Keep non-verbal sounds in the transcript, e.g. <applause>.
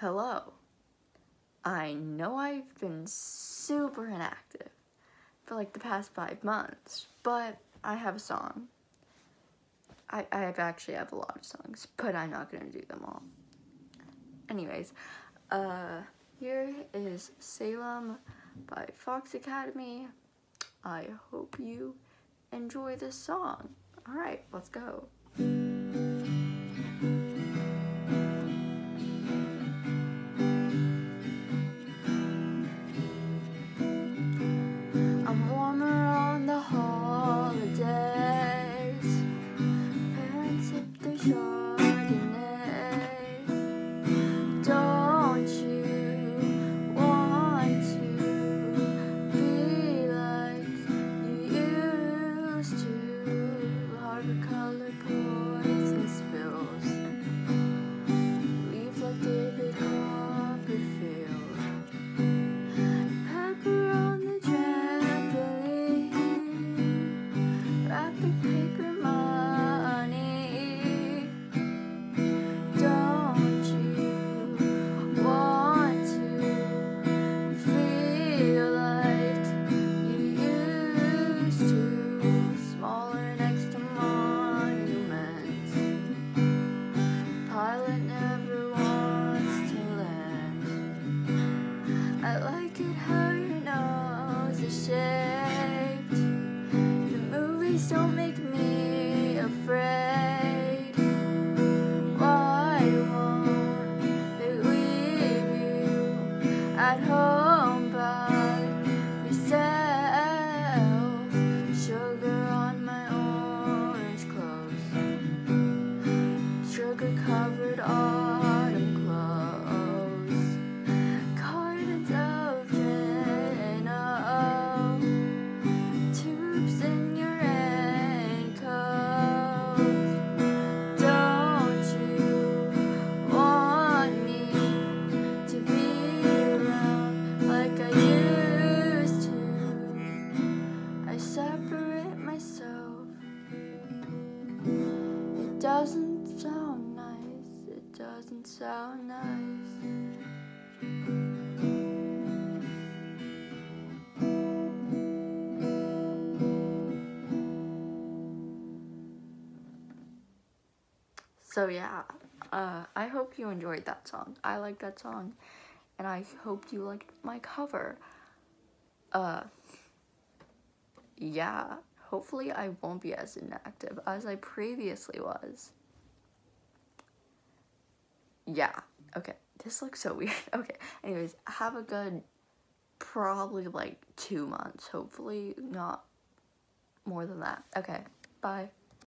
hello. I know I've been super inactive for like the past five months, but I have a song. I, I actually have a lot of songs, but I'm not gonna do them all. Anyways, uh, here is Salem by Fox Academy. I hope you enjoy this song. Alright, let's go. Parents shaped. The movies don't make me afraid. Why won't they leave you at home doesn't sound nice. It doesn't sound nice. So yeah, uh, I hope you enjoyed that song. I like that song, and I hope you liked my cover. Uh, yeah, hopefully I won't be as inactive as I previously was. Yeah, okay, this looks so <laughs> weird. Okay, anyways, have a good, probably like two months, hopefully not more than that. Okay, bye.